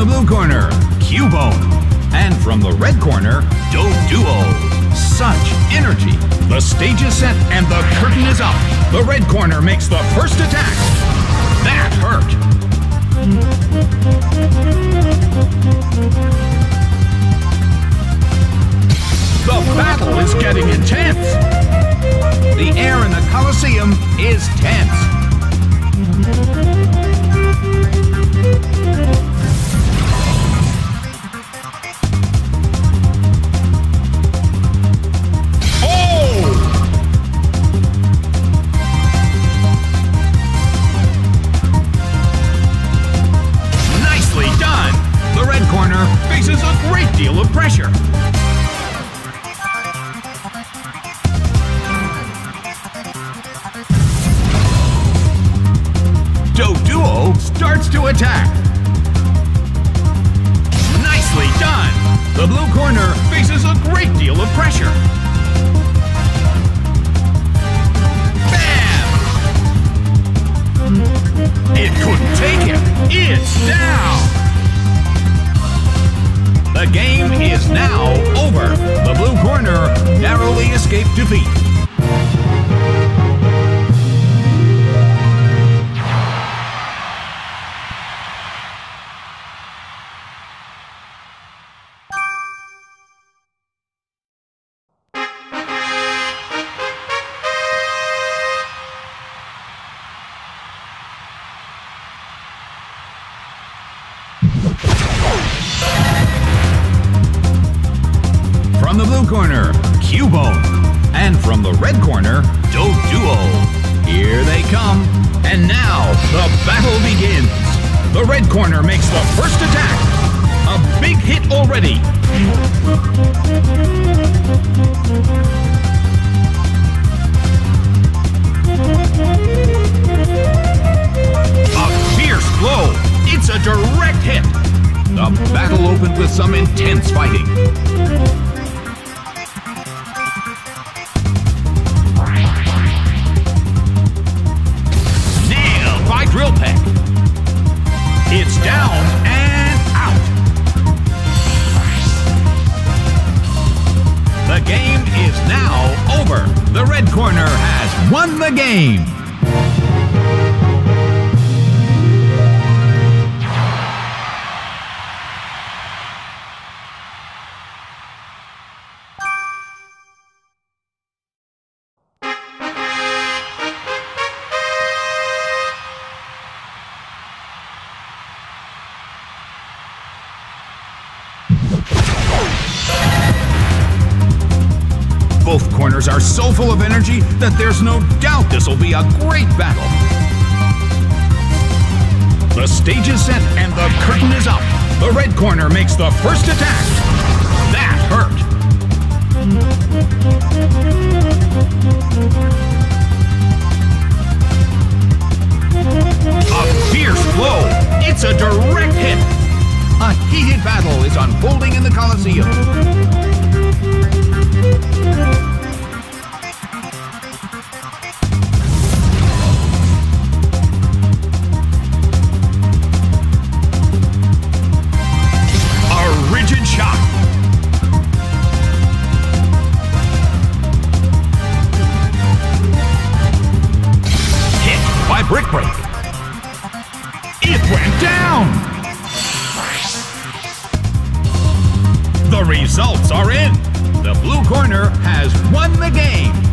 the blue corner, Cubone. And from the red corner, Do Duo. Such energy. The stage is set and the curtain is up. The red corner makes the first attack. That hurt. The battle is getting intense. The air in the Colosseum is tense. places a great deal of pressure. Doduo starts to attack. Nicely done! The blue corner faces a great deal of pressure. escape defeat. From the blue corner, Cubone. And from the red corner, Dope Duo. Here they come. And now the battle begins. The red corner makes the first attack. A big hit already. A fierce blow. It's a direct hit. The battle opened with some intense fighting. down and out. The game is now over. The red corner has won the game. Are so full of energy that there's no doubt this will be a great battle. The stage is set and the curtain is up. The red corner makes the first attack. That hurt. A fierce blow. It's a direct hit. A heated battle is unfolding in the Colosseum. Brick break. It went down! The results are in. The blue corner has won the game.